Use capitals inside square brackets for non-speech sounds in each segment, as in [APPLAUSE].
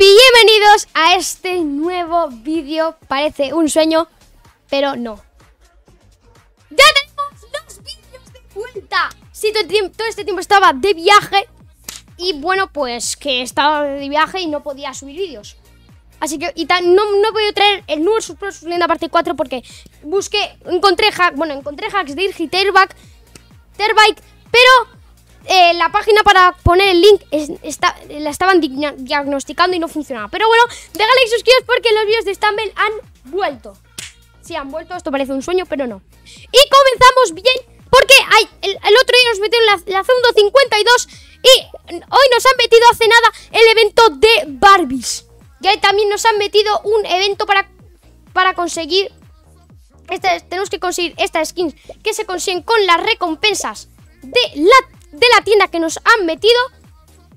Bienvenidos a este nuevo vídeo. Parece un sueño, pero no. ¡Ya tenemos los vídeos de vuelta! Sí, todo, todo este tiempo estaba de viaje. Y bueno, pues que estaba de viaje y no podía subir vídeos. Así que y no, no he podido traer el nuevo Splenda parte 4 porque busqué, encontré hack, bueno, encontré hacks de Irgi Terbike, pero eh, la página para poner el link está, la estaban diagnosticando y no funcionaba. Pero bueno, déjale y porque los vídeos de Stumble han vuelto. Sí, han vuelto, esto parece un sueño, pero no. Y comenzamos bien porque hay, el, otro día nos metieron la, la 52 y hoy nos han metido hace nada el evento de Barbies. Y también nos han metido un evento para, para conseguir... Tenemos que conseguir estas skins que se consiguen con las recompensas de la, de la tienda que nos han metido.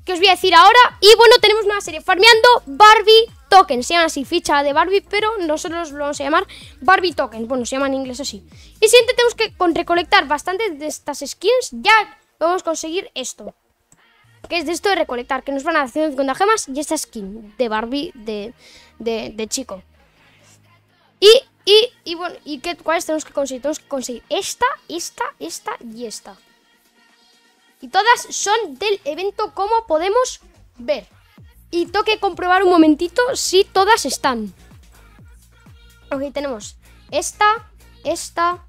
Que os voy a decir ahora. Y bueno, tenemos una serie farmeando Barbie Tokens. Se llama así, ficha de Barbie, pero nosotros lo vamos a llamar Barbie Tokens. Bueno, se llama en inglés así. Y si tenemos que recolectar bastantes de estas skins, ya podemos conseguir esto que es de esto de recolectar, que nos van a dar 150 gemas y esta skin de Barbie de, de, chico. Y, y, y, bueno, ¿y qué, cuáles tenemos que conseguir? Tenemos que conseguir esta, esta, esta y esta. Y todas son del evento, como podemos ver. Y tengo que comprobar un momentito si todas están. Ok, tenemos esta, esta,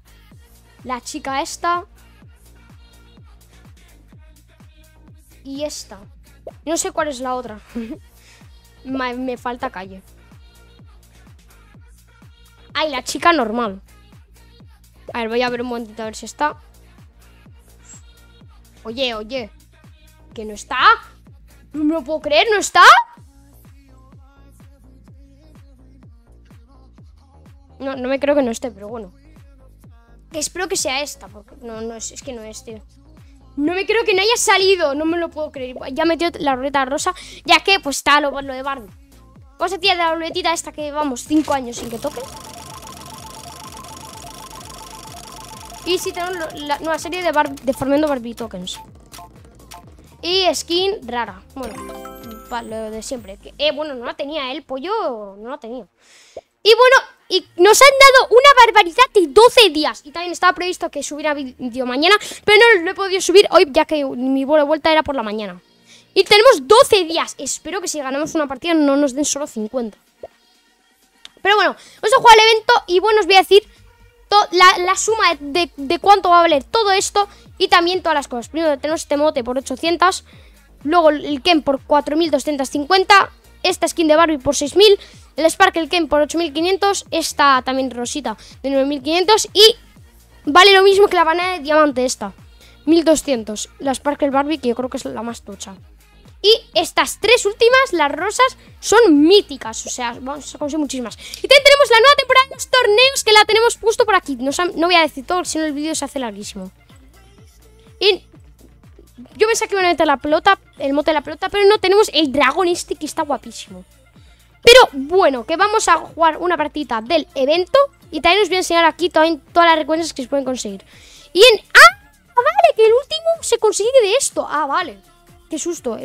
la chica esta, y esta. No sé cuál es la otra. [LAUGHS] me, falta calle. Ay, la chica normal. A ver, voy a ver un momentito a ver si está. Oye, oye. ¿Que no está? No me lo puedo creer, ¿no está? No, no me creo que no esté, pero bueno. espero que sea esta, porque no, no es, es que no es, tío. No me creo que no haya salido, no me lo puedo creer. Ya metió la ruleta rosa, ya que pues está lo, lo de Barbie. Vamos a tirar la ruletita esta que vamos 5 años sin que toque. Y si tenemos la nueva serie de, bar de Formando Barbie Tokens. Y skin rara. Bueno, lo de siempre. eh, bueno, no la tenía el pollo, no la tenía. Y bueno, y nos han dado una barbaridad de 12 días. Y también estaba previsto que subiera vídeo mañana, pero no lo he podido subir hoy ya que mi vuelo de vuelta era por la mañana. Y tenemos 12 días. Espero que si ganamos una partida no nos den solo 50. Pero bueno, vamos a jugar el evento y bueno, os voy a decir la, suma de, de, cuánto va a valer todo esto y también todas las cosas. Primero tenemos este mote por 800, luego el Ken por 4250, esta skin de Barbie por 6000 el Sparkle Ken por 8500. Esta también rosita de 9500. Y vale lo mismo que la banana de diamante esta. 1200. La Sparkle Barbie que yo creo que es la más tocha. Y estas tres últimas, las rosas, son míticas. O sea, vamos a conseguir muchísimas. Y también tenemos la nueva temporada de los torneos que la tenemos justo por aquí. No, no voy a decir todo, si no el vídeo se hace larguísimo. Y yo pensé que iban a meter la pelota, el mote de la pelota, pero no tenemos el dragón este que está guapísimo. Pero bueno, que vamos a jugar una partida del evento y también os voy a enseñar aquí todas las recompensas que se pueden conseguir. Y en... ¡Ah! Vale, que el último se consigue de esto. Ah, vale. Qué susto.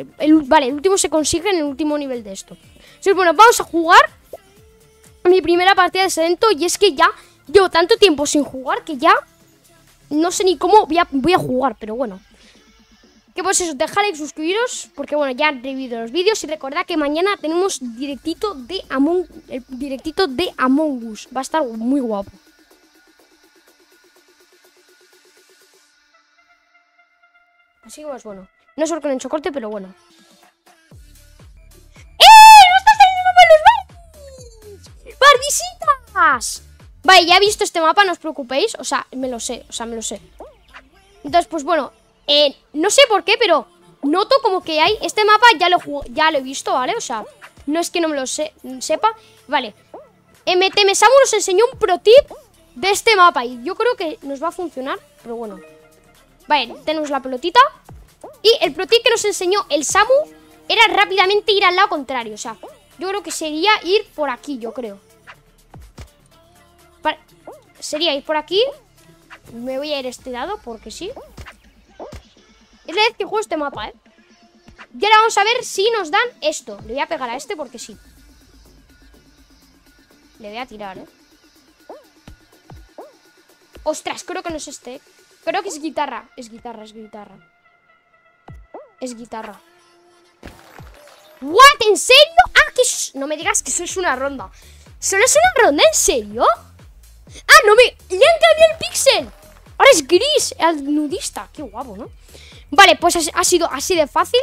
vale, el último se consigue en el último nivel de esto. Entonces, bueno, vamos a jugar mi primera partida de ese evento y es que ya llevo tanto tiempo sin jugar que ya no sé ni cómo voy a jugar, pero bueno. Que pues eso, dejad y suscribiros, porque bueno, ya han revivido los vídeos y recordad que mañana tenemos directito de Among, el directito de Among Us. Va a estar muy guapo. Así que pues bueno, no solo con el chocorte, pero bueno. ¡Eh! ¡No está saliendo los Barbies! ¡Barbisitas! Vale, ya he visto este mapa, no os preocupéis. O sea, me lo sé, o sea, me lo sé. Entonces, pues bueno, eh, no sé por qué, pero noto como que hay... Este mapa ya lo, ya lo he visto, ¿vale? O sea, no es que no me lo sepa. Vale. MTM Samu nos enseñó un pro tip de este mapa y yo creo que nos va a funcionar, pero bueno. Vale, tenemos la pelotita. Y el pro que nos enseñó el Samu era rápidamente ir al lado contrario. O sea, yo creo que sería ir por aquí, yo creo. sería ir por aquí. Me voy a ir a este lado porque sí. Es la vez que juego este mapa, ¿eh? Y ahora vamos a ver si nos dan esto. Le voy a pegar a este porque sí. Le voy a tirar, ¿eh? Ostras, creo que no es este. Creo que es guitarra. Es guitarra, es guitarra. Es guitarra. ¿What? ¿En serio? Ah, que no me digas que eso es una ronda. ¿Solo es una ronda? ¿En serio? Ah, no me... ¡Le han cambiado el pixel! Ahora es gris, el nudista. Qué guapo, ¿no? Vale, pues ha sido así de fácil.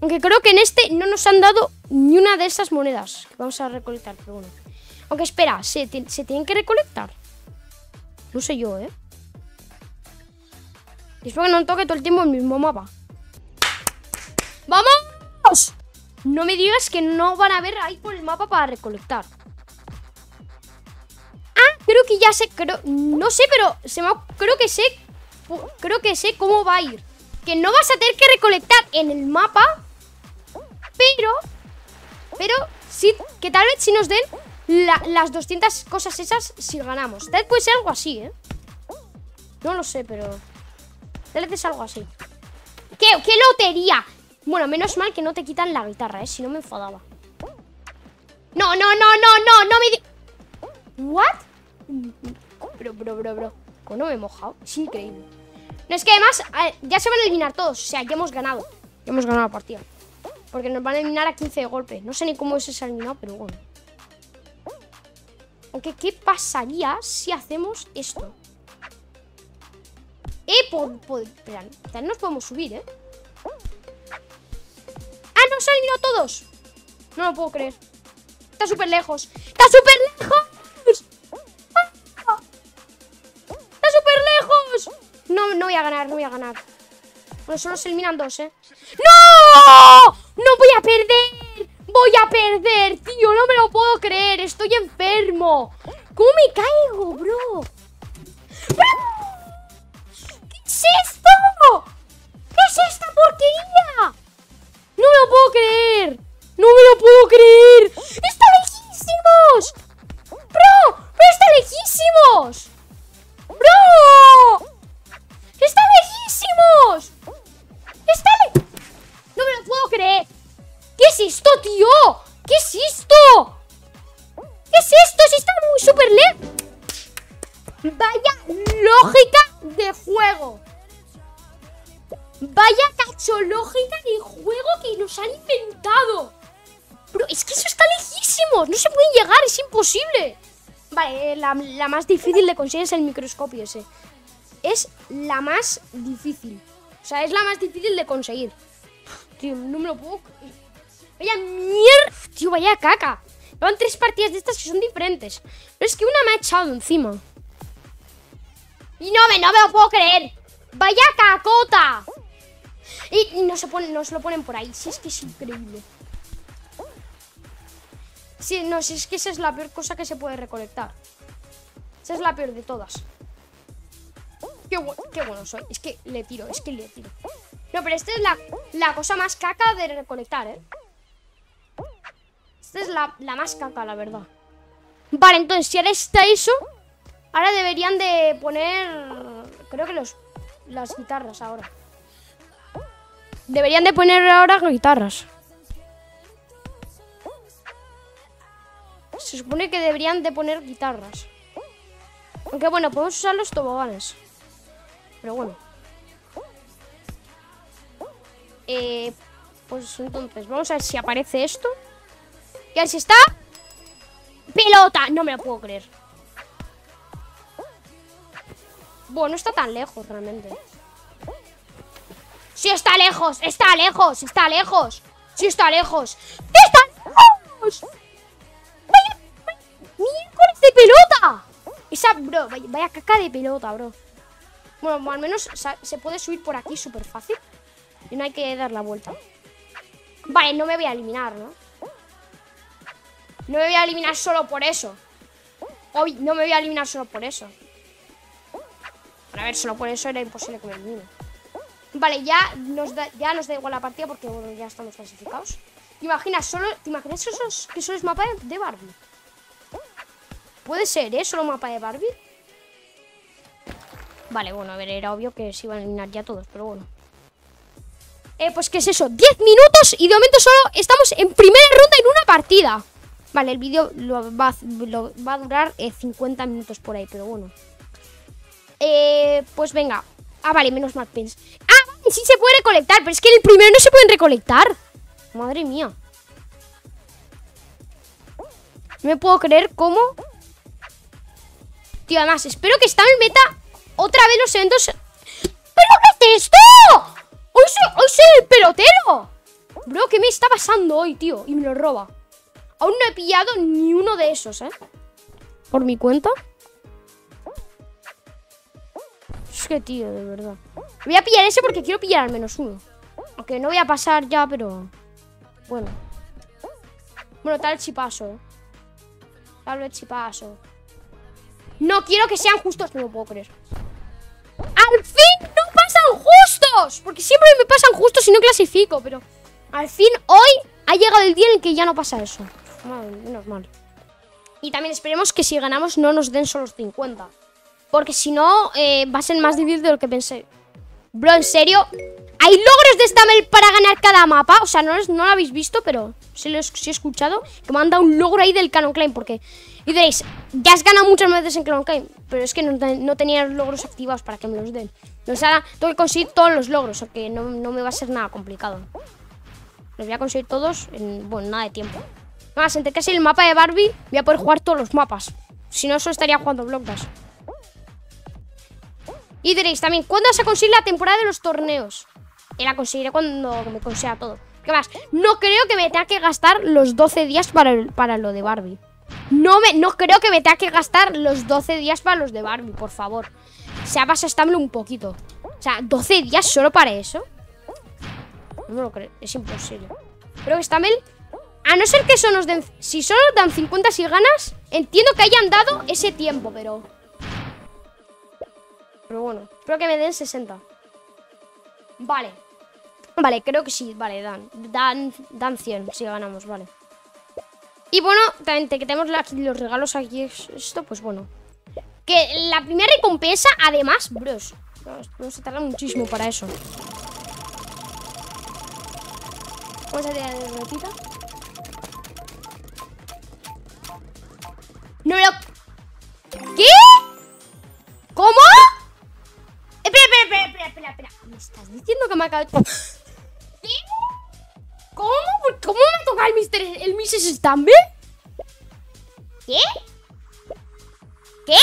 Aunque creo que en este no nos han dado ni una de esas monedas que vamos a recolectar, pero bueno. Aunque espera, ¿se, ¿se tienen que recolectar? No sé yo, ¿eh? Espero que no toque todo el tiempo el mismo mapa. ¡Vamos! No me digas que no van a ver ahí por el mapa para recolectar. Ah, creo que ya sé, no sé, pero creo que sé, creo que sé cómo va a ir. Que no vas a tener que recolectar en el mapa, pero, pero sí, que tal vez si nos den las 200 cosas esas si ganamos. Tal vez puede ser algo así, ¿eh? No lo sé, pero... Tal vez es algo así. ¿Qué, qué lotería? Bueno, menos mal que no te quitan la guitarra, ¿eh? Si no me enfadaba. No, no, no, no, no, no me... ¿What? Bro, bro, bro, bro. ¿Cómo no me he mojado? Es increíble. No, es que además ya se van a eliminar todos. O sea, ya hemos ganado. Ya hemos ganado la partida. Porque nos van a eliminar a 15 de golpe. No sé ni cómo es ese eliminado, pero bueno. Aunque, ¿qué pasaría si hacemos esto? Eh, por, por espera, nos podemos subir, ¿eh? ¡Ah, no! ¡Se han eliminado todos! No lo puedo creer. Está súper lejos. ¡Está súper lejos! ¡Está súper lejos! No, no voy a ganar, no voy a ganar. Bueno, solo se eliminan dos, ¿eh? ¡No! ¡No voy a perder! ¡Voy a perder, tío! No me lo puedo creer. Estoy enfermo. ¿Cómo me caigo, bro? ¿Qué es esto? ¿Qué es esta porquería? Me lo puedo creer. No me lo puedo creer. ¡Está lejísimos! ¡Bro! ¡Pero está lejísimos! ¡Bro! ¡Está lejísimos! ¡Está le... No me lo puedo creer. ¿Qué es esto, tío? ¿Qué es esto? ¿Qué es esto? Si está muy súper lejos. Vaya lógica de juego. Vaya cachológica de juego que nos han inventado. Pero es que eso está lejísimo. No se pueden llegar, es imposible. Vale, la, la más difícil de conseguir es el microscopio ese. Es la más difícil. O sea, es la más difícil de conseguir. Tío, no me lo puedo... Vaya mierda. Tío, vaya caca. Van tres partidas de estas que son diferentes. Pero es que una me ha echado encima. Y no me, no me lo puedo creer. ¡Vaya cacota! Y, no, se pone, no se lo ponen por ahí. Si es que es increíble. No, si es que esa es la peor cosa que se puede recolectar. Esa es la peor de todas. Qué, qué bueno soy. Es que le tiro, es que le tiro. No, pero esta es la, la cosa más caca de recolectar, ¿eh? Esta es la, más caca, la verdad. Vale, entonces, si ahora está eso, ahora deberían de poner... Creo que los, las guitarras ahora. Deberían de poner ahora guitarras. Se supone que deberían de poner guitarras. Aunque bueno, podemos usar los toboganes. Pero bueno. Eh, pues entonces, vamos a ver si aparece esto. Y a ver si está... ¡Pelota! No me lo puedo creer. Bueno, no está tan lejos realmente. ¡Sí está lejos! ¡Está lejos! ¡Está lejos! ¡Sí está lejos! ¡Está lejos! ¡Vaya! ¡Miércoles de pelota! Esa, bro, vaya, caca de pelota, bro. Bueno, al menos se puede subir por aquí súper fácil. Y no hay que dar la vuelta. Vale, no me voy a eliminar, ¿no? No me voy a eliminar solo por eso. Hoy no me voy a eliminar solo por eso. a ver, solo por eso era imposible que me elimine. Vale, ya nos da, ya nos da igual la partida porque bueno, ya estamos clasificados. Imagina, solo, ¿Te imaginas que solo es mapa de Barbie? Puede ser, ¿eh? Solo mapa de Barbie. Vale, bueno, a ver, era obvio que se iban a eliminar ya todos, pero bueno. Eh, pues ¿qué es eso? 10 minutos y de momento solo estamos en primera ronda en una partida. Vale, el vídeo lo va, lo va a durar 50 minutos por ahí, pero bueno. Eh, pues venga. Ah, vale, menos mal pins. Sí se puede recolectar, pero es que el primero no se pueden recolectar. Madre mía. No me puedo creer cómo. Tío, además, espero que esta el meta otra vez los eventos. ¿Pero qué es esto? ¡Hoy soy, hoy soy el pelotero! Bro, ¿qué me está pasando hoy, tío? Y me lo roba. Aún no he pillado ni uno de esos, ¿eh? Por mi cuenta. Es que, tío, de verdad. Voy a pillar ese porque quiero pillar al menos uno. Aunque no voy a pasar ya, pero... Bueno. Bueno, tal chipaso, ¿eh? Tal vez chipaso. No quiero que sean justos, no lo puedo creer. ¡Al fin no pasan justos! Porque siempre me pasan justos y no clasifico, pero... Al fin, hoy ha llegado el día en el que ya no pasa eso. Normal. Y también esperemos que si ganamos no nos den solo los 50. Porque si no, eh, va a ser más difícil de lo que pensé. Bro, ¿en serio? ¿Hay logros de Stamel para ganar cada mapa? O sea, no, no lo habéis visto, pero sí lo he, escuchado. Que me han dado un logro ahí del Canon Climb. Porque, y diréis, ya has ganado muchas veces en Canon Climb. Pero es que no, tenía los logros activados para que me los den. O sea, tengo que conseguir todos los logros. O que no, me va a ser nada complicado. Los voy a conseguir todos en, bueno, nada de tiempo. Más, entre casi el mapa de Barbie, voy a poder jugar todos los mapas. Si no, solo estaría jugando Blockdash. Y diréis también, ¿cuándo se consigue la temporada de los torneos? Y la conseguiré cuando me consiga todo. ¿Qué más? No creo que me tenga que gastar los 12 días para, para lo de Barbie. No, me, no creo que me tenga que gastar los 12 días para los de Barbie, por favor. O sea, vas a un poquito. O sea, 12 días solo para eso. No me lo creo, es imposible. Creo que Stamel... A no ser que eso nos den... Si solo dan 50 si ganas, entiendo que hayan dado ese tiempo, pero... Pero bueno, espero que me den 60. Vale. Vale, creo que sí, vale, dan. Dan, dan 100 si ganamos, vale. Y bueno, también que tenemos los regalos aquí, esto, pues bueno. Que la primera recompensa, además, bros. Vamos a tardar muchísimo para eso. Vamos a tirar de ratita. No lo... ¿Me estás diciendo que me acaba de... ¿Qué? ¿Cómo? ¿Cómo me toca el Mr. el Mrs. Stamble? ¿Qué? ¿Qué?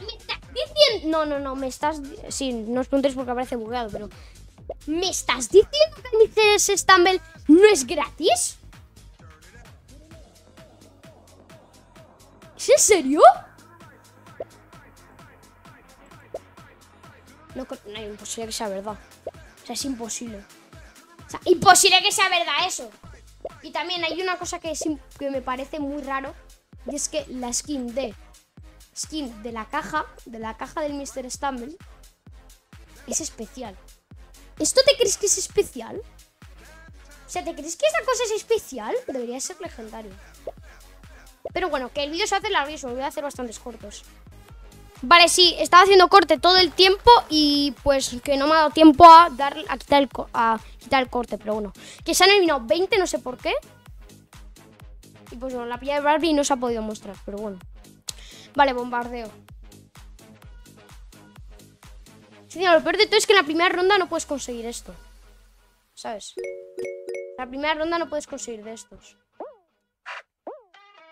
¿Me estás diciendo? No, no, no, me estás... Sí, no os preguntéis porque aparece bugueado, pero... ¿Me estás diciendo que el Mrs. Stumble no es gratis? ¿Es en serio? Imposible que sea verdad. O sea, es imposible. O sea, imposible que sea verdad eso. Y también hay una cosa que, que me parece muy raro. Y es que la skin de... Skin de la caja, de la caja del Mr. Stumble, es especial. ¿Esto te crees que es especial? O sea, ¿te crees que esa cosa es especial? Debería ser legendario. Pero bueno, que el vídeo se hace larguísimo, voy a hacer bastantes cortos. Vale, sí, estaba haciendo corte todo el tiempo y pues que no me ha dado tiempo a, dar, a, quitar, el, a quitar el corte, pero bueno. Que se han eliminado 20, no sé por qué. Y pues bueno, la pilla de Barbie no se ha podido mostrar, pero bueno. Vale, bombardeo. Sí, lo peor de todo es que en la primera ronda no puedes conseguir esto. ¿Sabes? En la primera ronda no puedes conseguir de estos.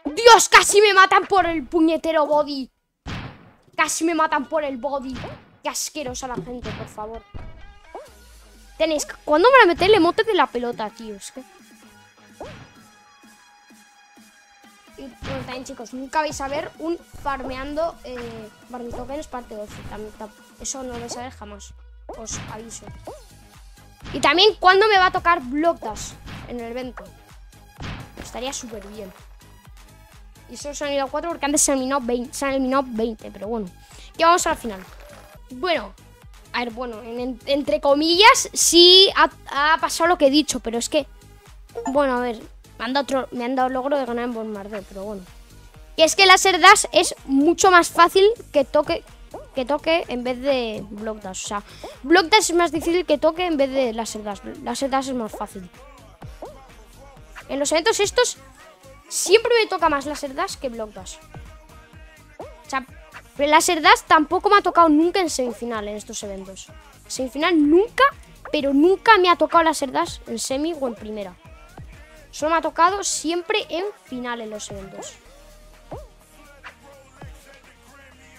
¡Dios! Casi me matan por el puñetero body. Casi me matan por el body. Qué asquerosa la gente, por favor. Tenéis... ¿Cuándo me van a meter el emote de la pelota, tío? Es que... Y también, chicos, nunca vais a ver un farmeando eh, parte 12. eso no lo vais a ver jamás. Os aviso. Y también, ¿cuándo me va a tocar Block en el evento? Estaría súper bien. Y solo se han ido 4 porque antes se han eliminado 20, se han eliminado 20 pero bueno. Ya vamos a la final. Bueno, a ver, bueno, entre comillas, sí ha, pasado lo que he dicho, pero es que... Bueno, a ver, me han dado, otro, me han dado logro de ganar en bombardeo, pero bueno. Y es que la Dash es mucho más fácil que toque... que toque en vez de Block Dash. O sea, Block Dash es más difícil que toque en vez de Laser Dash. Laser Dash es más fácil. En los eventos estos siempre me toca más Laser Dash que Block Dash. O sea, Laser Dash tampoco me ha tocado nunca en semifinal en estos eventos. Semifinal nunca, pero nunca me ha tocado Laser Dash en semi o en primera. Solo me ha tocado siempre en final en los eventos.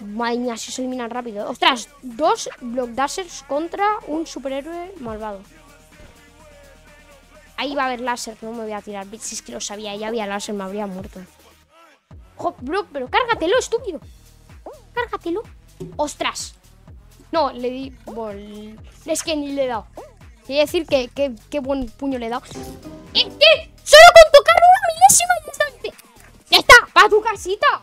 Madre mía, si se eliminan rápido. Ostras, dos Block Dashers contra un superhéroe malvado. Ahí va a haber láser, no me voy a tirar. Si es que lo sabía, ya había láser, me habría muerto. Bro, pero cárgatelo, estúpido. Cárgatelo. ¡Ostras! No, le di... Es que ni le he dado. Quiero decir que qué buen puño le he dado. ¿Es que? ¡Solo con tocar una milésima ¡Ya está! ¡Para tu casita!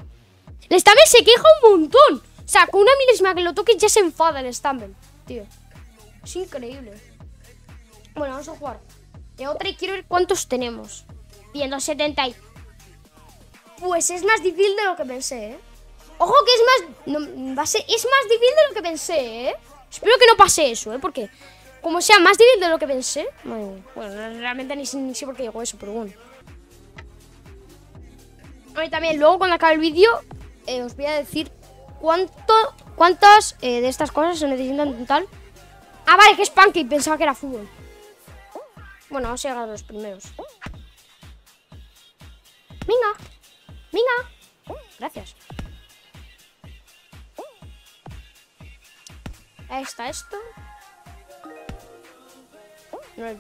El Stumble se queja un montón. O sea, con una milésima que lo toques ya se enfada el Stumble, tío. Es increíble. Bueno, vamos a jugar. De otra y quiero ver cuántos tenemos. Viendo 70 y... Pues es más difícil de lo que pensé, ¿eh? Ojo que es más... No, va a ser, es más difícil de lo que pensé, ¿eh? Espero que no pase eso, ¿eh? Porque como sea más difícil de lo que pensé... Bueno, realmente ni, sé por qué llegó eso, pero bueno. Ver, también luego cuando acabe el vídeo eh, os voy a decir cuánto, cuántas eh, de estas cosas se necesitan en total. Ah, vale, que es pancake, pensaba que era fútbol. Bueno, vamos a llegar a los primeros. Venga, venga. Gracias. Ahí está esto.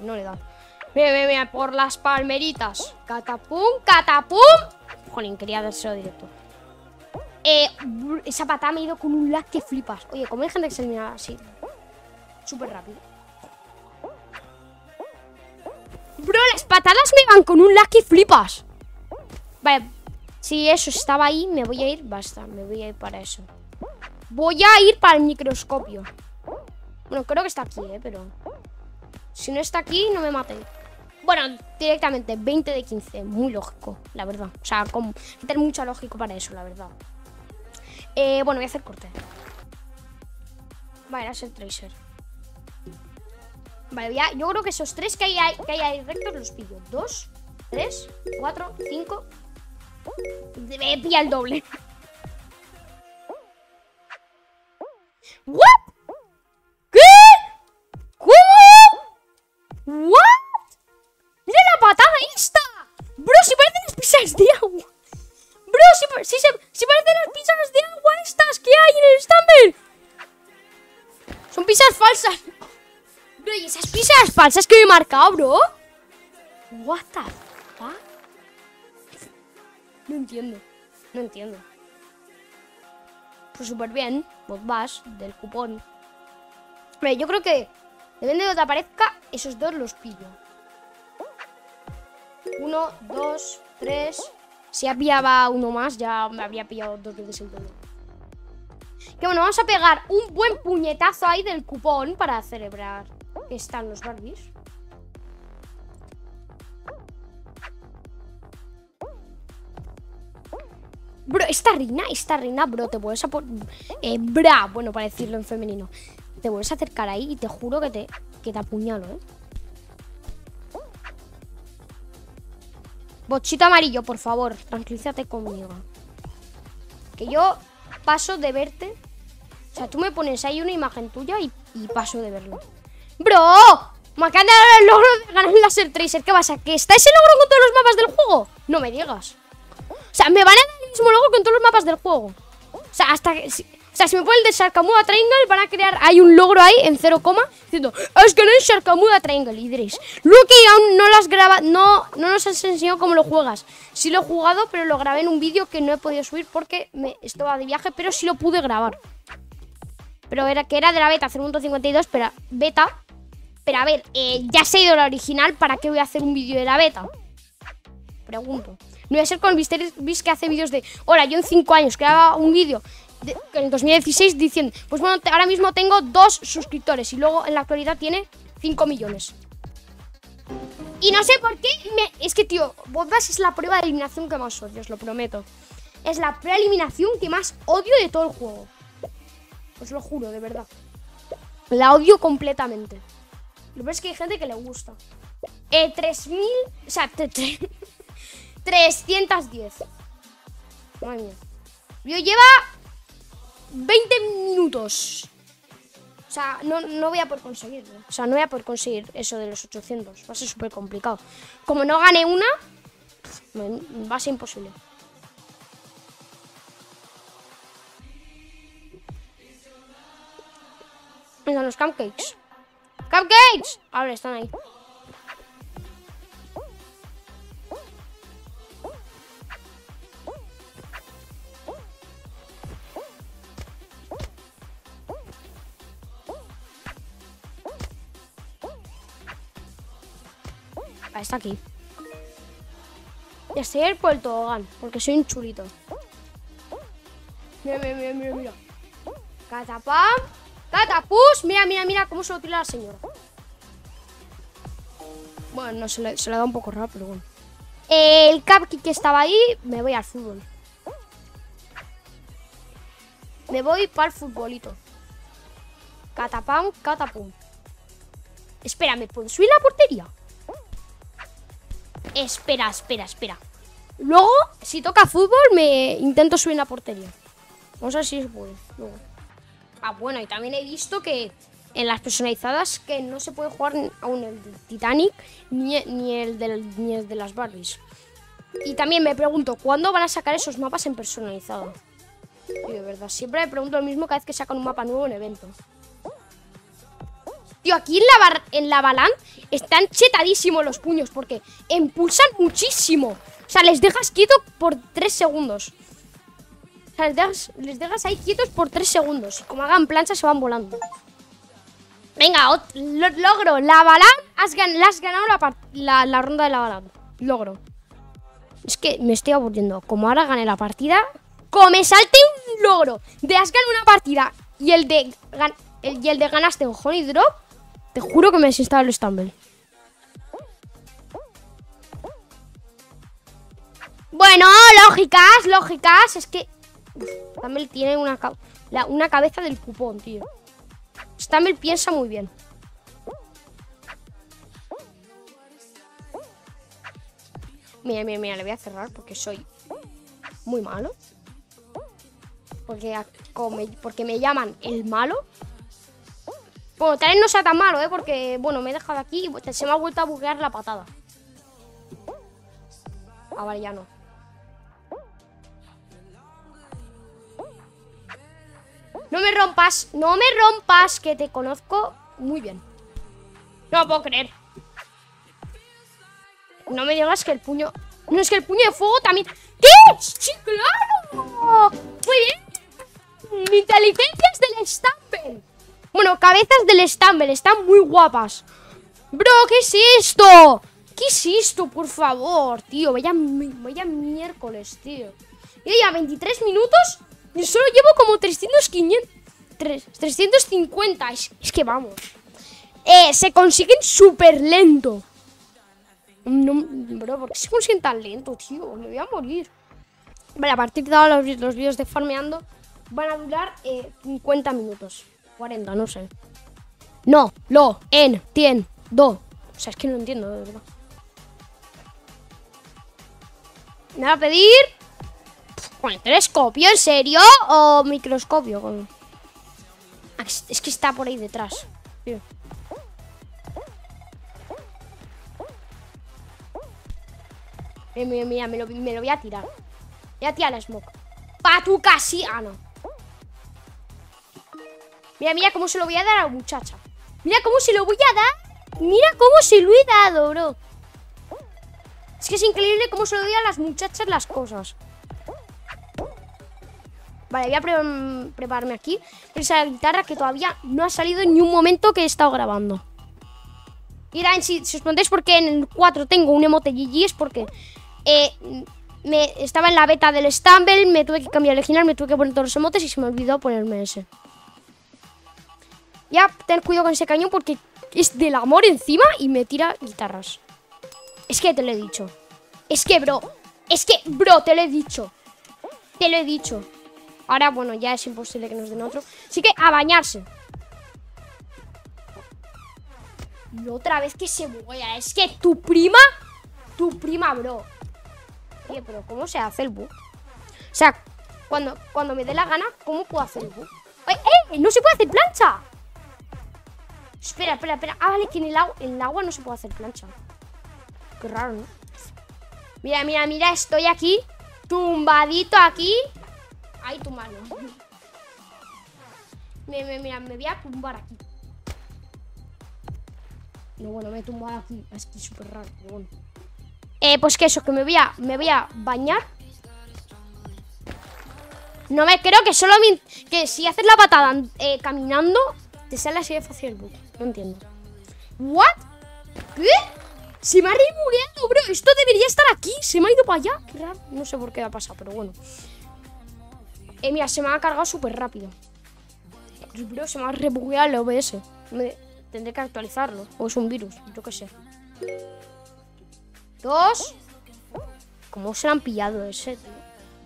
No, le da. Mira, mira, mira, por las palmeritas. Catapum, catapum. Jolín, quería dárselo directo. Eh, esa patada me ha ido con un lag que flipas. Oye, ¿cómo hay gente que se elimina así? Súper rápido. Bro, las patadas me van con un que flipas. Vale, si eso estaba ahí, me voy a ir. Basta, me voy a ir para eso. Voy a ir para el microscopio. Bueno, creo que está aquí, ¿eh? Pero... Si no está aquí, no me maten. Bueno, directamente 20 de 15. Muy lógico, la verdad. O sea, con... hay tener mucho lógico para eso, la verdad. Eh, bueno, voy a hacer corte. Vale, a ser tracer. Vale, ya, yo creo que esos tres que hay, que hay ahí rectos los pillo. Dos, tres, cuatro, cinco. Me pilla el doble. ¿What? ¿Qué? ¿Cómo? ¿What? ¡Mira la patada esta! Bro, si parecen las pizzas de agua. Bro, si, si, parecen las pizzas de agua estas que hay en el Stumble. Son pizzas falsas. Bro, ¿y esas falsas que me he marcado, bro? What the fuck? No entiendo. No entiendo. Pues súper bien. Vos vas del cupón. Hombre, yo creo que depende de donde aparezca, esos dos los pillo. Uno, dos, tres. Si había uno más, ya me habría pillado dos veces el todo. Que bueno, vamos a pegar un buen puñetazo ahí del cupón para celebrar están los Barbies. Bro, esta reina, esta reina, bro, te puedes a eh, bra, bueno, para decirlo en femenino. Te vuelves a acercar ahí y te juro que te, que te apuñalo, ¿eh? Bochito amarillo, por favor, tranquilízate conmigo. Que yo paso de verte. O sea, tú me pones ahí una imagen tuya y, paso de verlo. ¡Bro! Me acaban de dar el logro de ganar el Laser Tracer. ¿Qué pasa? ¿Que está ese logro con todos los mapas del juego? No me digas. O sea, me van a dar el mismo logro con todos los mapas del juego. O sea, hasta que... O sea, si me ponen el de Sharkamuda Triangle, van a crear... Hay un logro ahí en 0, diciendo... Es que no es Sharkamuda Triangle. Y diréis... Luke aún no lo has grabado... No, no nos has enseñado cómo lo juegas. Sí lo he jugado, pero lo grabé en un vídeo que no he podido subir porque me estaba de viaje. Pero sí lo pude grabar. Pero era que era de la beta 0.52, pero beta... Pero a ver, eh, ya se ha ido la original. ¿Para qué voy a hacer un vídeo de la beta? Pregunto. No voy a ser con el Beast que hace vídeos de... Hola, yo en 5 años creaba un vídeo en 2016 diciendo, pues bueno, ahora mismo tengo dos suscriptores y luego en la actualidad tiene 5 millones. Y no sé por qué, es que tío, Bodbas es la prueba de eliminación que más odio, os lo prometo. Es la prueba de eliminación que más odio de todo el juego. Os lo juro, de verdad. La odio completamente. Lo que es que hay gente que le gusta. Eh, 3000. O sea, 310. [LAUGHS] Madre mía. Yo lleva 20 minutos. O sea, no, no voy a poder conseguirlo. O sea, no voy a poder conseguir eso de los 800. Va a ser súper complicado. Como no gane una, va a ser imposible. Venga, los cupcakes. ¡Cupcakes! Ahora están ahí. Ah, está aquí. Ya estoy por el tobogán, porque soy un chulito. Mira, mira, mira, mira, mira. Catapus. Mira, mira, mira cómo se lo tira la señora. Bueno, no, se le, se le da un poco raro, pero bueno. El cupcake que estaba ahí, me voy al fútbol. Me voy para el futbolito. Catapam, catapum. Espera, ¿me puedo subir la portería? Espera, espera, espera. Luego, si toca fútbol, me intento subir la portería. Vamos a ver si se puede. Luego. Ah, bueno, y también he visto que en las personalizadas que no se puede jugar aún el Titanic ni, el ni el de las Barbies. Y también me pregunto, ¿cuándo van a sacar esos mapas en personalizado? Y de verdad, siempre me pregunto lo mismo cada vez que sacan un mapa nuevo en evento. Tío, aquí en la, en la Balan están chetadísimos los puños porque impulsan muchísimo. O sea, les dejas quieto por 3 segundos. O sea, les dejas, les dejas ahí quietos por 3 segundos. Y como hagan plancha se van volando. Venga, logro. La Balan, has, has ganado la, la, ronda de la Balan. Logro. Es que me estoy aburriendo. Como ahora gané la partida, como me salte un logro de has ganado una partida y el de, y el de ganaste un Honey Drop, te juro que me desinstalado el Stumble. Bueno, lógicas, lógicas. Es que Stumble tiene una, una cabeza del cupón, tío. Stumble piensa muy bien. Mira, mira, mira, le voy a cerrar porque soy muy malo. Porque, porque me llaman el malo. Bueno, tal vez no sea tan malo, ¿eh? Porque, bueno, me he dejado aquí y se me ha vuelto a buguear la patada. Ah, vale, ya no. No me rompas, no me rompas, que te conozco muy bien. No lo puedo creer. No me digas que el puño... No, es que el puño de fuego también... ¿Qué? ¡Sí, claro! Muy bien. Mi inteligencia es del Stampen. Bueno, cabezas del Stumble, están muy guapas. Bro, ¿qué es esto? ¿Qué es esto, por favor, tío? Vaya, vaya miércoles, tío. Y ya 23 minutos y solo llevo como 300, 500, 350. Es, que vamos. Eh, se consiguen súper lento. No, bro, ¿por qué se consiguen tan lento, tío? Me voy a morir. Vale, a partir de ahora los, los vídeos de farmeando van a durar 50 eh, minutos. 40, no sé. No, lo, en, tien, do. O sea, es que no entiendo, de verdad. ¿Me va a pedir? ¿Con el telescopio, en serio? ¿O microscopio? Ah, es que está por ahí detrás. Mira, mira, mira, me lo, me lo voy a tirar. Voy a tirar la smoke. Pa' tu casi. Ah, no. Mira, mira cómo se lo voy a dar a la muchacha. Mira cómo se lo voy a dar. Mira cómo se lo he dado, bro. Es que es increíble cómo se lo doy a las muchachas las cosas. Vale, voy a prepararme aquí. Esa guitarra que todavía no ha salido en ni un momento que he estado grabando. Y si, si os preguntáis por qué en el 4 tengo un emote GG es porque eh, me, estaba en la beta del Stumble, me tuve que cambiar el original, me tuve que poner todos los emotes y se me olvidó ponerme ese. Ya, ten cuidado con ese cañón porque es del amor encima y me tira guitarras. Es que te lo he dicho. Es que, bro. Es que, bro, te lo he dicho. Te lo he dicho. Ahora, bueno, ya es imposible que nos den otro. Así que a bañarse. Y otra vez que se buguea. Es que tu prima... Tu prima, bro. Oye, pero ¿cómo se hace el bug? O sea, cuando, cuando me dé la gana, ¿cómo puedo hacer el bug? ¡Eh, eh! ¡No se puede hacer plancha! Espera, espera, espera. Ah, vale, que en el, agua, en el agua no se puede hacer plancha. Qué raro, ¿no? Mira, mira, mira, estoy aquí. Tumbadito aquí. Ahí tu mano. Mira, mira, me voy a tumbar aquí. No, bueno, me he tumbado aquí. Es que es súper raro, pero bueno. Eh, pues que eso, que me voy a, me voy a bañar. No me creo que solo que si haces la patada eh, caminando, te sale así de fácil el bug. No entiendo. ¿What? ¿Qué? Se me ha rebugueado, bro. Esto debería estar aquí. Se me ha ido para allá. Qué raro. No sé por qué ha pasado, pero bueno. Eh, mira, se me ha cargado súper rápido. Bro, se me ha rebugueado el OBS. Tendré que actualizarlo. O es un virus, yo qué sé. Dos. ¿Cómo se lo han pillado ese,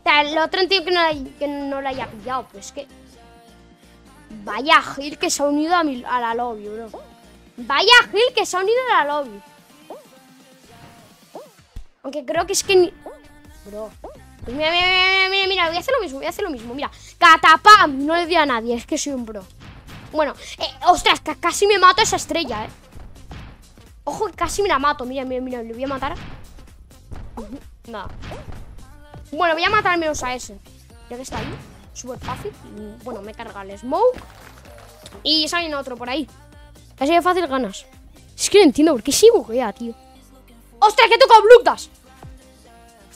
el otro entiendo que no, que no lo haya pillado, pero es que... Vaya Gil que se ha unido a, a la lobby, bro. Vaya Gil que se ha unido a la lobby. Aunque creo que es que ni... Bro. Pues mira, mira, mira, mira, voy a hacer lo mismo, voy a hacer lo mismo. Mira, catapam, no le di a nadie, es que soy un bro. Bueno, eh, ostras, casi me mato esa estrella, eh. Ojo, casi me la mato. Mira, mira, mira, le voy a matar. Nada. Bueno, voy a matar menos a ese. Ya que está ahí. Súper fácil. Bueno, me carga el smoke. Y sale otro por ahí. Así de fácil ganas. Es que no entiendo por qué sí buguea, tío. ¡Ostras, que tocado Blockdash!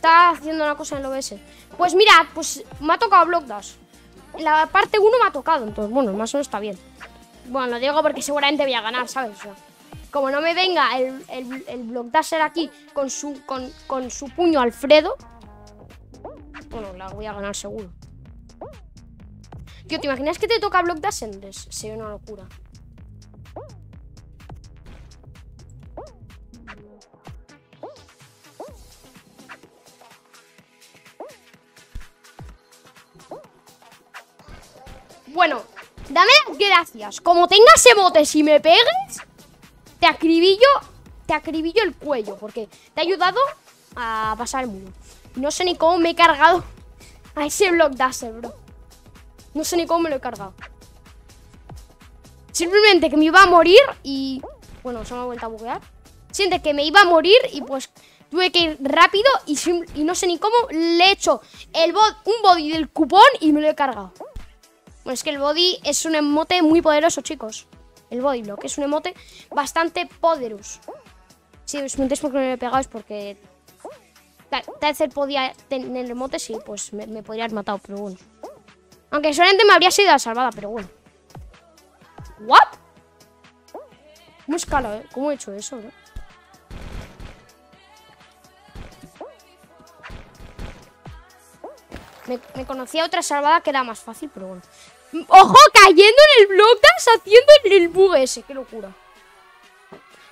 Está haciendo una cosa en el OBS. Pues mira, pues me ha tocado Blockdash. La parte 1 me ha tocado, entonces, bueno, más o menos está bien. Bueno, lo digo porque seguramente voy a ganar, ¿sabes? O sea, como no me venga el, el, el Blockdasher aquí con su, con, con su puño Alfredo, bueno, la voy a ganar seguro. Tío, ¿te imaginas que te toca Block Sería una locura. Bueno, dame gracias. Como tengas emotes y me pegues, te acribillo, te acribillo el cuello, porque te ha ayudado a pasar el muro. No sé ni cómo me he cargado a ese Block bro. No sé ni cómo me lo he cargado. Simplemente que me iba a morir y... Bueno, se me ha vuelto a buguear. Siente que me iba a morir y pues tuve que ir rápido y, y no sé ni cómo le he hecho el un body del cupón y me lo he cargado. Bueno, es que el body es un emote muy poderoso, chicos. El body block es un emote bastante poderoso. Si os preguntáis por qué me lo he pegado es porque Tal vez podía tener el emote, sí, pues me, podría haber matado, pero bueno. Aunque solamente me habría sido salvada, pero bueno. ¿What? ¿Cómo escala, eh? ¿Cómo he hecho eso? Me, conocía otra salvada que era más fácil, pero bueno. ¡Ojo! Cayendo en el block haciendo el bug ese. ¡Qué locura!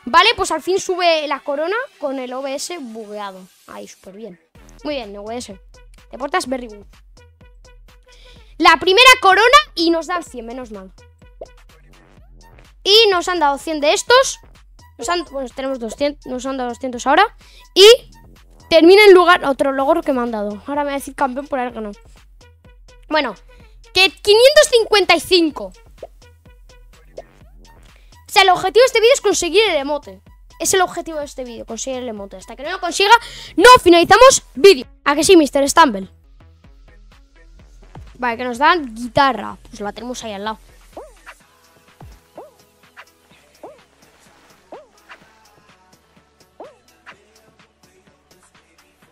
Vale, pues al fin sube la corona con el OBS bugueado. Ahí, súper bien. Muy bien, OBS. Te portas very good. La primera corona y nos dan 100, menos mal. Y nos han dado 100 de estos. Nos han, tenemos 200, nos han dado 200 ahora. Y termina en lugar otro logro que me han dado. Ahora me voy a decir campeón por haber ganado. Bueno, que 555. O sea, el objetivo de este vídeo es conseguir el emote. Es el objetivo de este vídeo, conseguir el emote. Hasta que no lo consiga, no finalizamos vídeo. ¿A que sí, Mr. Stumble? Vale, que nos dan guitarra. Pues la tenemos ahí al lado.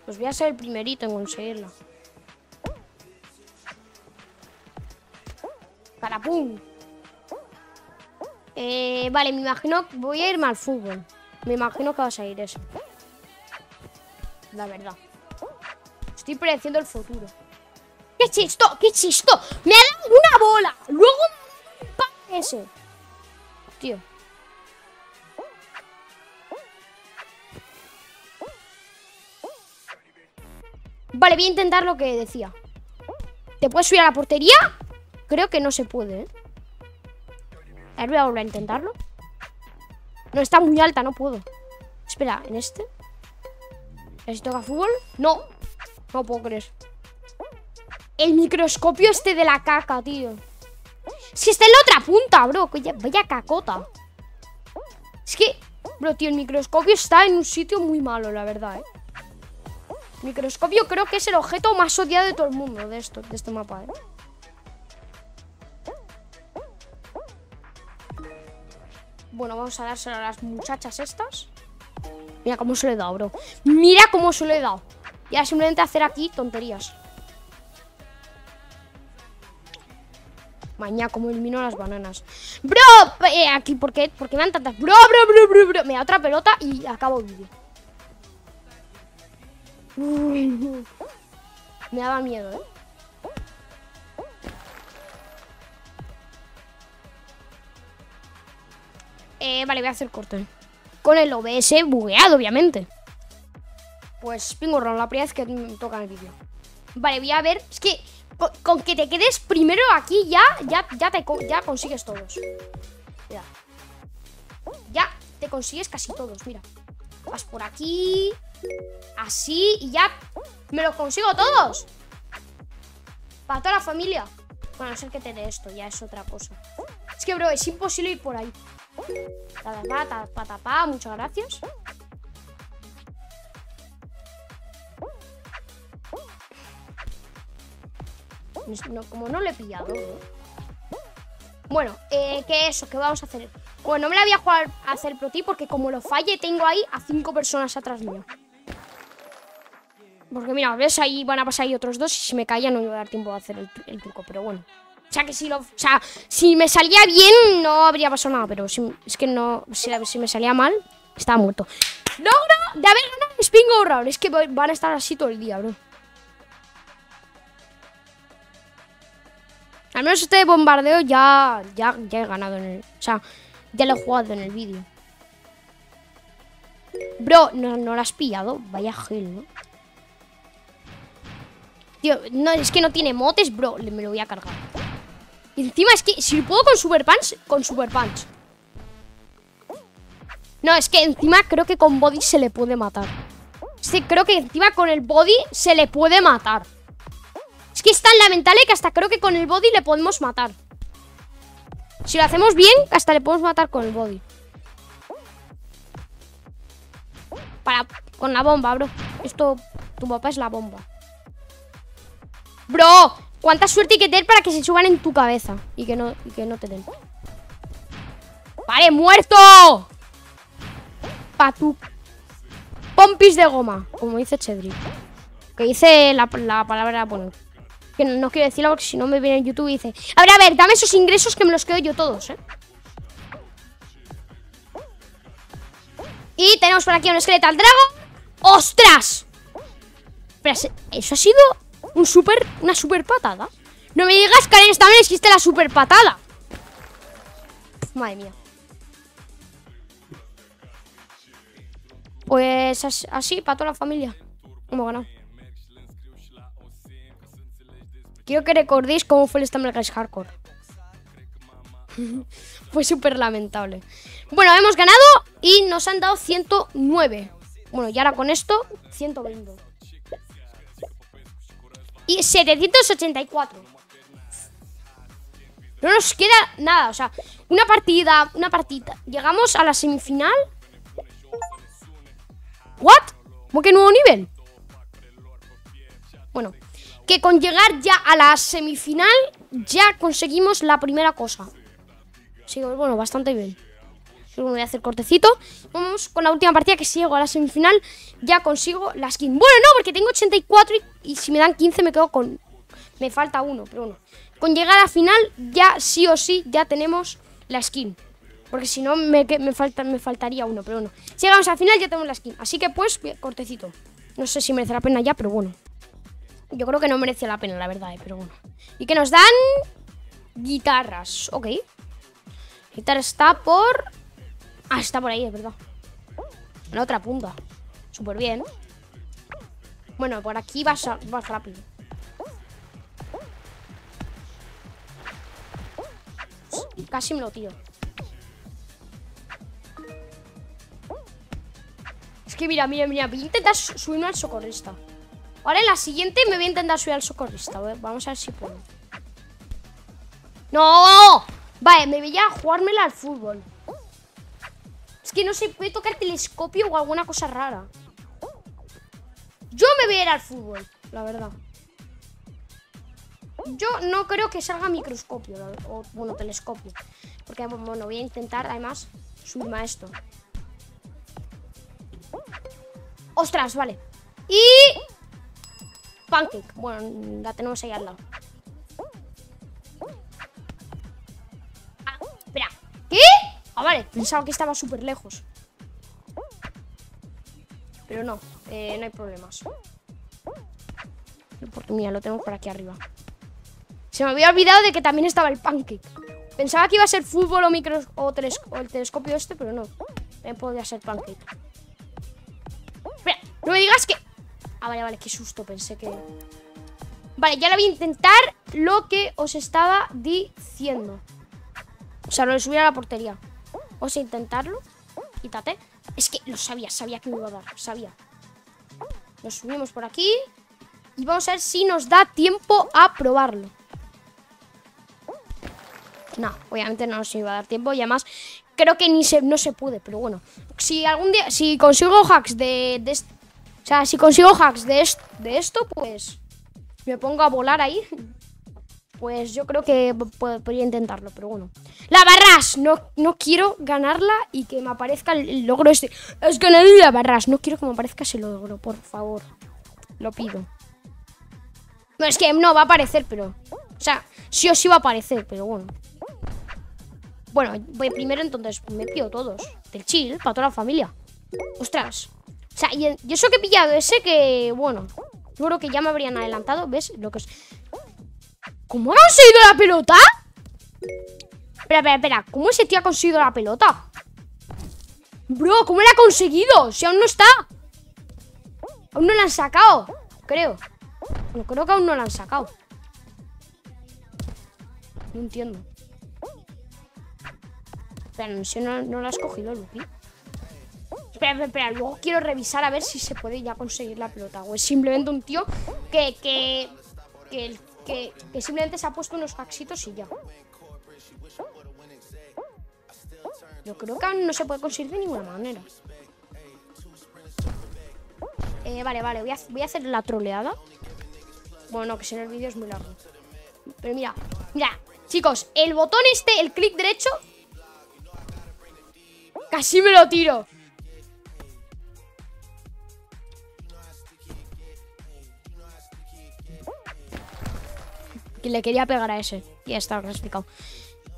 Pues voy a ser el primerito en conseguirla. ¡Carapum! Eh, vale, me imagino... Voy a irme al fútbol. Me imagino que vas a ir eso. La verdad. Estoy predeciendo el futuro. ¡Qué chisto! ¡Qué chisto! ¡Me ha dado una bola! Luego me ese. Tío. Vale, voy a intentar lo que decía. ¿Te puedes subir a la portería? Creo que no se puede, ¿eh? A ver, voy a volver a intentarlo. No, está muy alta, no puedo. Espera, ¿en este? ¿Si toca fútbol? No. No puedo creer. El microscopio este de la caca, tío. Si está en la otra punta, bro. Vaya, vaya cacota. Es que, bro, tío, el microscopio está en un sitio muy malo, la verdad, ¿eh? Microscopio creo que es el objeto más odiado de todo el mundo de esto, de este mapa, ¿eh? Bueno, vamos a dárselo a las muchachas estas. Mira cómo se le he dado, bro. Mira cómo se le he dado. Y ahora simplemente hacer aquí tonterías. Mañana como elimino las bananas. Bro, eh, aquí, ¿por qué? ¿Por qué me dan tantas? Bro, bro, bro, bro, bro. Me da otra pelota y acabo el vídeo. Me daba miedo, ¿eh? Eh, vale, voy a hacer corte. Con el OBS bugueado, obviamente. Pues pingo la primera vez que me toca el vídeo. Vale, voy a ver. Es que con, que te quedes primero aquí ya, ya, ya, te, ya consigues todos. Ya. Ya te consigues casi todos, mira. Vas por aquí. Así y ya me los consigo todos. Para toda la familia. Bueno, a ser que te dé esto, ya es otra cosa. Es que, bro, es imposible ir por ahí. Muchas gracias. como no lo he pillado. Bueno, eh, ¿qué eso? ¿Qué vamos a hacer? Bueno, no me la voy a jugar a hacer pro ti porque como lo falle tengo ahí a cinco personas atrás mío. Porque mira, ves, ahí van a pasar ahí otros dos y si me caía no me a dar tiempo a hacer el, truco, pero bueno. O sea, que si lo... O sea, si me salía bien no habría pasado nada, pero es que no... Si, me salía mal, estaba muerto. ¡Logro de haber ganado Spin Go Round! Es que van a estar así todo el día, bro. Al menos este bombardeo ya, ya, ya he ganado en el... O sea, ya lo he jugado en el vídeo. Bro, no, no lo has pillado. Vaya gel, ¿no? Tío, no, es que no tiene motes, bro. Me lo voy a cargar. Encima es que si puedo con Super Punch, con Super Punch. No, es que encima creo que con Body se le puede matar. Sí, creo que encima con el Body se le puede matar. Es que es tan lamentable que hasta creo que con el Body le podemos matar. Si lo hacemos bien, hasta le podemos matar con el Body. Para, con la bomba, bro. Esto, tu papá es la bomba. Bro, ¿cuánta suerte hay que tener para que se suban en tu cabeza? Y que no, y que no te den. ¡Vale, muerto! Pa' tu... Pompis de goma, como dice Chedrick. Que dice la, palabra, bueno... Que no, quiero decirlo porque si no me viene en YouTube y dice... A ver, a ver, dame esos ingresos que me los quedo yo todos, ¿eh? Y tenemos por aquí un esqueleto al drago. ¡Ostras! Espera, ¿eso ha sido un super, una super patada. No me digas que en esta existe la super patada. Madre mía. Pues así, para toda la familia. Hemos ganado. Quiero que recordéis cómo fue el Stammer Guys Hardcore. [LAUGHS] fue súper lamentable. Bueno, hemos ganado y nos han dado 109. Bueno, y ahora con esto, 120 y 784. No nos queda nada, o sea, una partida, una partida. Llegamos a la semifinal. ¿What? ¿Cómo que nuevo nivel? Bueno, que con llegar ya a la semifinal ya conseguimos la primera cosa. Sí, bueno, bastante bien voy a hacer cortecito. Vamos con la última partida que si llego a la semifinal ya consigo la skin. Bueno, no, porque tengo 84 y, si me dan 15 me quedo con... Me falta uno, pero bueno. Con llegar a final ya sí o sí ya tenemos la skin. Porque si no me, me, falta, me faltaría uno, pero bueno. Si llegamos al final ya tenemos la skin. Así que pues, cortecito. No sé si merece la pena ya, pero bueno. Yo creo que no merece la pena, la verdad, eh, pero bueno. Y que nos dan guitarras. Ok. Guitarra está por Ah, está por ahí, es verdad. En otra punta. Súper bien. Bueno, por aquí vas, a, vas rápido. Casi me lo tiro. Es que mira, mira, mira. Voy a intentar subirme al socorrista. Ahora en la siguiente me voy a intentar subir al socorrista. Vamos a ver si puedo. ¡No! Vale, me voy a jugármela al fútbol. Que no se puede tocar telescopio o alguna cosa rara. Yo me voy a ir al fútbol, la verdad. Yo no creo que salga microscopio, o bueno, telescopio. Porque, bueno, voy a intentar además subirme a esto. ¡Ostras! Vale. Y... Pancake. Bueno, la tenemos ahí al lado. Vale. Pensaba que estaba súper lejos. Pero no, eh, no hay problemas. Mira, lo tengo por aquí arriba. Se me había olvidado de que también estaba el pancake. Pensaba que iba a ser fútbol o, micro, o, el telescopio este, pero no. También podría ser pancake. Espera, no me digas que... Ah, vale, vale, qué susto, pensé que... Vale, ya le voy a intentar lo que os estaba diciendo. O sea, lo de subir a la portería. Vamos a intentarlo. Quítate. Es que lo sabía, sabía que me iba a dar, sabía. Nos subimos por aquí. Y vamos a ver si nos da tiempo a probarlo. No, obviamente no nos iba a dar tiempo y además creo que ni se, no se puede, pero bueno. Si algún día, si consigo hacks de, o sea, si consigo hacks de, de esto, pues me pongo a volar ahí. Pues yo creo que podría intentarlo, pero bueno. La barras, no, no quiero ganarla y que me aparezca el logro este. Es no la barras, no quiero que me aparezca ese logro, por favor. Lo pido. No, es que no va a aparecer, pero... O sea, sí o sí va a aparecer, pero bueno. Bueno, voy primero entonces me pido todos. Del chill, para toda la familia. Ostras. O sea, y, eso que he pillado, ese que, bueno, yo creo que ya me habrían adelantado, ¿ves? Lo que es... ¿Cómo ha conseguido la pelota? Espera, espera, espera. ¿Cómo ese tío ha conseguido la pelota? Bro, ¿cómo la ha conseguido? Si aún no está. Aún no la han sacado, creo. Bueno, creo que aún no la han sacado. No entiendo. Espera, no, no, la has cogido, Lupi. Espera, espera, espera, luego quiero revisar a ver si se puede ya conseguir la pelota. O es simplemente un tío que, que, que, que, simplemente se ha puesto unos hacksitos y ya. Yo creo que aún no se puede conseguir de ninguna manera. Eh, vale, vale, voy a, voy a hacer la troleada. Bueno, que si en el vídeo es muy largo. Pero mira, mira, chicos, el botón este, el clic derecho, Casi me lo tiro. Que le quería pegar a ese. Ya está clasificado.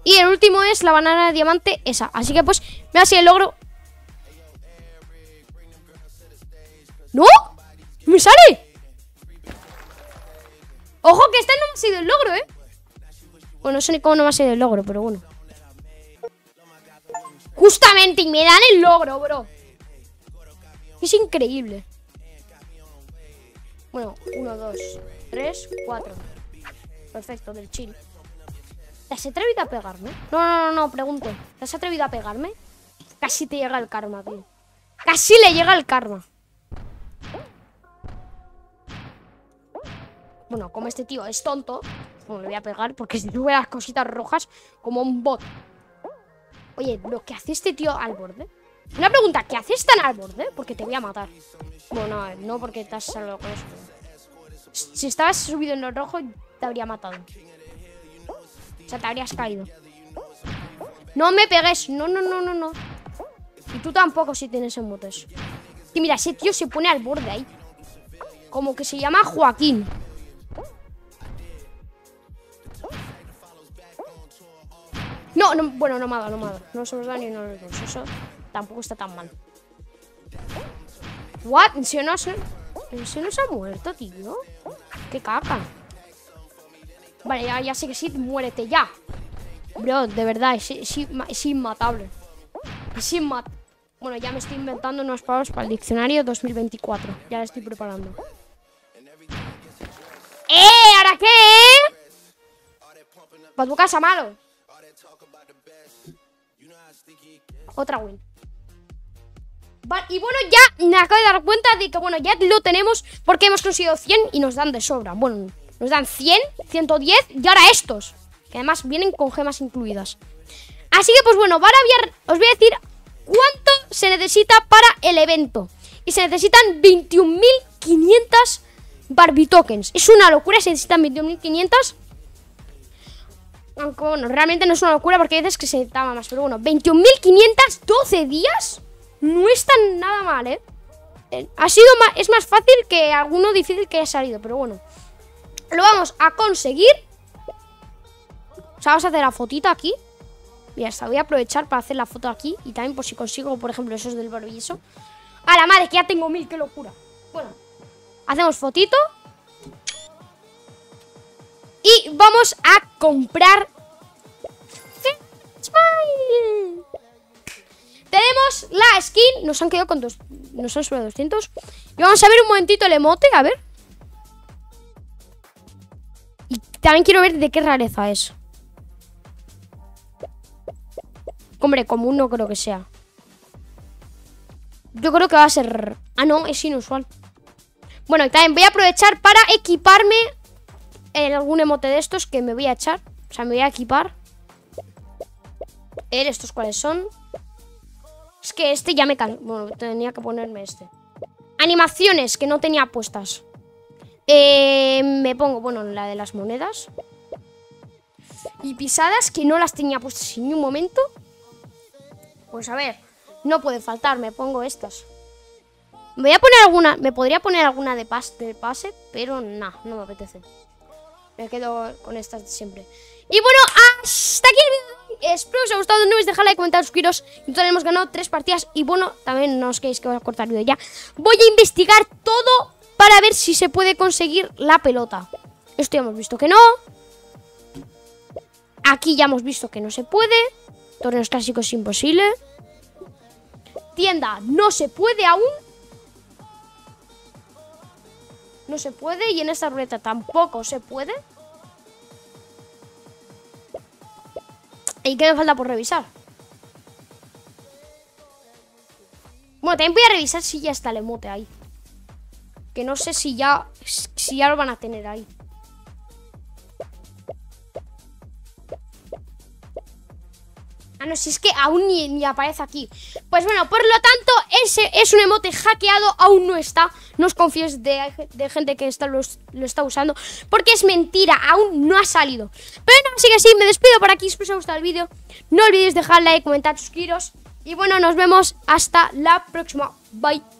Y el último es la banana de diamante, esa. Así que pues, mira si el logro. ¡No! ¡Me sale! Ojo que este no ha sido el logro, ¿eh? Bueno, no sé ni cómo no me ha sido el logro, pero bueno. Justamente, y me dan el logro, bro. Es increíble. Bueno, uno, dos, tres, cuatro. Perfecto, del chill. ¿Te has atrevido a pegarme? No, no, no, no, pregunto. ¿Te has atrevido a pegarme? Casi te llega el karma, tío. Casi le llega el karma. Bueno, como este tío es tonto, bueno, le voy a pegar porque si tuve las cositas rojas como un bot. Oye, lo que hace este tío al borde. Una pregunta, ¿qué haces tan al borde? Porque te voy a matar. Bueno, no, porque te has salvado con eso. Si estabas subido en lo rojo, te habría matado. O sea, te habrías caído. No me pegues. No, no, no, no, no. Y tú tampoco si tienes emotes. Y mira, ese tío se pone al borde ahí. Como que se llama Joaquín. No, no, bueno, no me ha dado, no me ha. No se los da ni. Eso tampoco está tan mal. ¿What? ¿En serio no se, ¿En serio se ha muerto, tío? ¡Qué caca! Vale, ya, sé que sí, muérete ya. Bro, de verdad, es, es, inmatable. Es inmatable. Bueno, ya me estoy inventando unas palabras para el diccionario 2024. Ya la estoy preparando. ¡Eh! ¿Ahora qué? Para tu casa, malo. Otra win. Y bueno, ya me acabo de dar cuenta de que, bueno, ya lo tenemos porque hemos conseguido 100 y nos dan de sobra. Bueno, nos dan 100, 110 y ahora estos. Que además vienen con gemas incluidas. Así que, pues bueno, ahora os voy a decir cuánto se necesita para el evento. Y se necesitan 21.500 Barbie tokens. Es una locura, se necesitan 21.500. Aunque bueno, realmente no es una locura porque hay veces que se necesitaba más. Pero bueno, 21.512 días no es tan nada mal, ¿eh? ¿eh? Ha sido más, es más fácil que alguno difícil que haya salido, pero bueno. Lo vamos a conseguir. O sea, vamos a hacer la fotita aquí. Ya está, voy a aprovechar para hacer la foto aquí. Y también por si consigo, por ejemplo, esos del barbillo. A la madre, que ya tengo mil, qué locura. Bueno, hacemos fotito. Y vamos a comprar... Tenemos la skin. Nos han quedado con dos... Nos han subido 200. Y vamos a ver un momentito el emote, a ver. Y también quiero ver de qué rareza es. Hombre, común no creo que sea. Yo creo que va a ser... Ah, no, es inusual. Bueno, también voy a aprovechar para equiparme en algún emote de estos que me voy a echar. O sea, me voy a equipar. El, ¿estos cuáles son? Que este ya me. Bueno, tenía que ponerme este. Animaciones que no tenía puestas. Eh, me pongo, bueno, la de las monedas. Y pisadas que no las tenía puestas en ningún momento. Pues a ver, no puede faltar, me pongo estas. Me voy a poner alguna, me podría poner alguna de, de pase, pero no, no me apetece. Me quedo con estas de siempre. Y bueno, hasta aquí el vídeo. Espero que os haya gustado. No olvidéis dejar like, comentar, suscribiros. Y hemos ganado tres partidas. Y bueno, también no os queréis que voy a cortar el vídeo ya. Voy a investigar todo para ver si se puede conseguir la pelota. Esto ya hemos visto que no. Aquí ya hemos visto que no se puede. Torneos clásicos imposible. Tienda no se puede aún. No se puede. Y en esta ruleta tampoco se puede. ¿Y qué me falta por revisar? Bueno, también voy a revisar si ya está el emote ahí. Que no sé si ya, si ya lo van a tener ahí. Ah, no, si es que aún ni, aparece aquí. Pues bueno, por lo tanto, ese es un emote hackeado, aún no está. No os confíes de, gente que está, lo, está usando, porque es mentira, aún no ha salido. Pero no, así que sí, me despido por aquí, espero que os haya gustado el vídeo. No olvidéis dejar like, comentar, suscribiros. Y bueno, nos vemos hasta la próxima. Bye.